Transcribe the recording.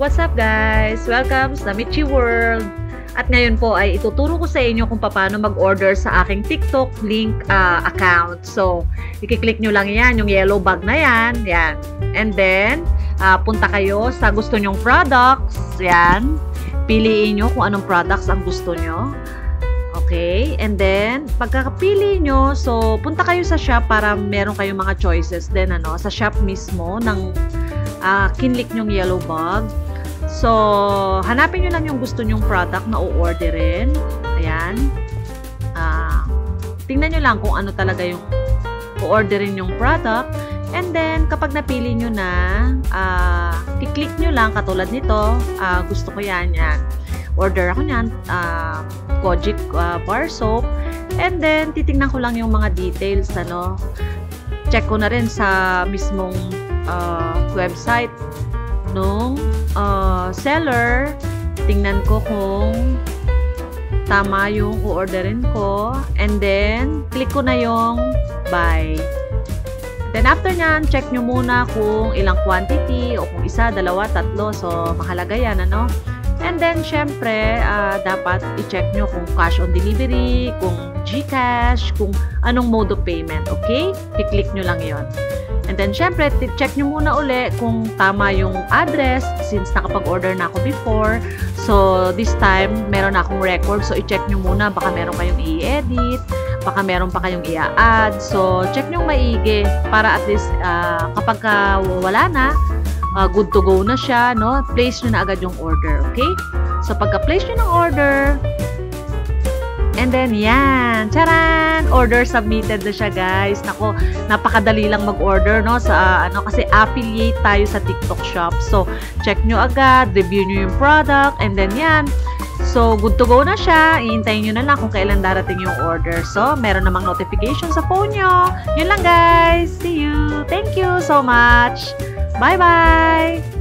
What's up guys? Welcome sa Michi World! At ngayon po ay ituturo ko sa inyo kung paano mag-order sa aking TikTok link uh, account. So, i-click nyo lang yan, yung yellow bag na yan. Yan. And then, uh, punta kayo sa gusto nyong products. Yan. Piliin nyo kung anong products ang gusto nyo. Okay? And then, pagkakapili nyo, so, punta kayo sa shop para meron kayong mga choices din, ano, sa shop mismo ng uh, kinlik nyong yellow bag. So, hanapin nyo lang yung gusto nyong product na o-orderin. Ayan. Uh, tingnan nyo lang kung ano talaga yung o-orderin yung product. And then, kapag napili nyo na, uh, i-click nyo lang katulad nito. Uh, gusto ko yan, yan. Order ako niyan, uh, Kojic uh, bar soap. And then, titingnan ko lang yung mga details, ano. Check ko na rin sa mismong uh, website nung uh, seller, tingnan ko kung tama yung o-orderin ko. And then, click ko na yung buy. Then, after nyan, check nyo muna kung ilang quantity o kung isa, dalawa, tatlo. So, mahalaga yan, ano? And then, syempre, uh, dapat i-check nyo kung cash on delivery, kung GCash, kung anong mode of payment, okay? I-click nyo lang yon then, syempre, check nyo muna uli kung tama yung address since nakapag-order na ako before. So, this time, meron na akong record. So, i-check nyo muna. Baka meron kayong i-edit. Baka meron pa kayong i-add. So, check nyo maigi para at least uh, kapag ka wala na, uh, good to go na siya, no? Place nyo na agad yung order, okay? So, pagka-place nyo ng order, And then, yan. Charan! Order submitted na siya, guys. Nako, napakadali lang mag-order, no? Sa, uh, ano, kasi affiliate tayo sa TikTok shop. So, check nyo agad, review nyo yung product, and then yan. So, good to go na siya. Iintayin nyo na lang kung kailan darating yung order. So, meron namang notification sa phone nyo. Yun lang, guys. See you. Thank you so much. Bye-bye.